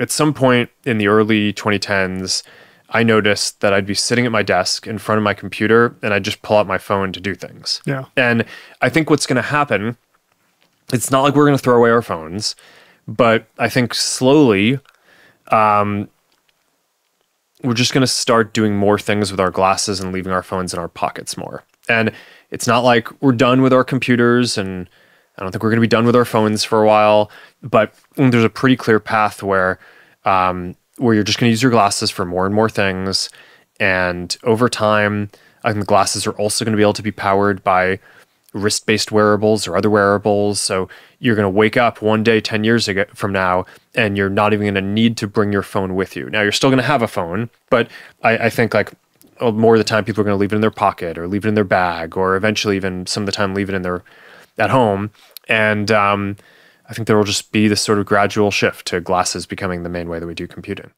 at some point in the early 2010s, I noticed that I'd be sitting at my desk in front of my computer and I'd just pull out my phone to do things. Yeah. And I think what's going to happen, it's not like we're going to throw away our phones, but I think slowly, um, we're just going to start doing more things with our glasses and leaving our phones in our pockets more. And it's not like we're done with our computers and I don't think we're going to be done with our phones for a while, but there's a pretty clear path where um, where you're just going to use your glasses for more and more things. And over time, I think the glasses are also going to be able to be powered by wrist based wearables or other wearables. So you're going to wake up one day 10 years ago from now and you're not even going to need to bring your phone with you. Now, you're still going to have a phone, but I, I think like more of the time people are going to leave it in their pocket or leave it in their bag or eventually even some of the time leave it in their at home. And um, I think there will just be this sort of gradual shift to glasses becoming the main way that we do computing.